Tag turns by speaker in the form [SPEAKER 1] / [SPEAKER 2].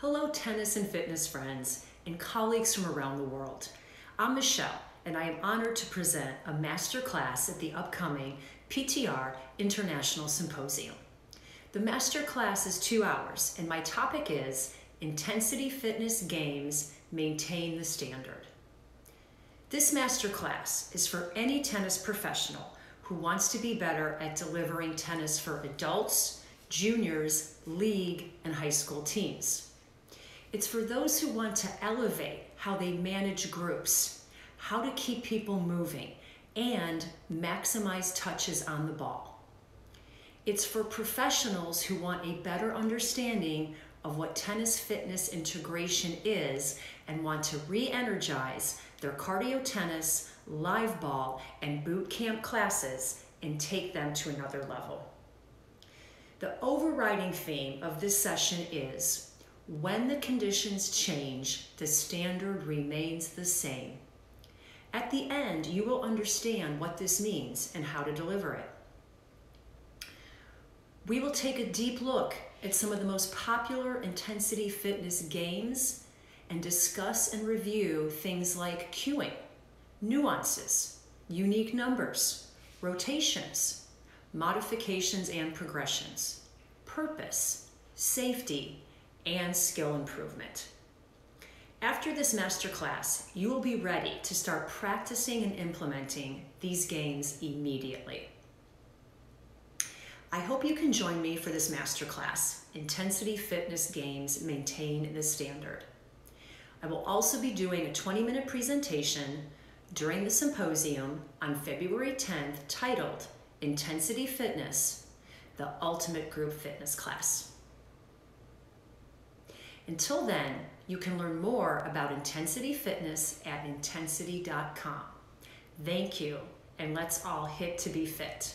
[SPEAKER 1] Hello, tennis and fitness friends and colleagues from around the world. I'm Michele, and I am honored to present a master class at the upcoming PTR International Symposium. The master class is two hours, and my topic is inTENNSity Fitness Games Maintain the Standard. This master class is for any tennis professional who wants to be better at delivering tennis for adults, juniors, league, and high school teams. It's for those who want to elevate how they manage groups, how to keep people moving, and maximize touches on the ball. It's for professionals who want a better understanding of what tennis fitness integration is and want to re energize their cardio tennis, live ball, and boot camp classes and take them to another level. The overriding theme of this session is when the conditions change, the standard remains the same. At the end, you will understand what this means and how to deliver it. We will take a deep look at some of the most popular inTENNSity fitness games and discuss and review things like cueing, nuances, unique numbers, rotations, modifications and progressions, purpose, safety, and skill improvement. After this masterclass, you will be ready to start practicing and implementing these games immediately. I hope you can join me for this masterclass, inTENNSity Fitness Games Maintain the Standard. I will also be doing a 20 minute presentation during the symposium on February 10th titled inTENNSity Fitness, the Ultimate Group Fitness Class. Until then, you can learn more about inTENNSity Fitness at intennsity.com. Thank you, and let's all hit to be fit.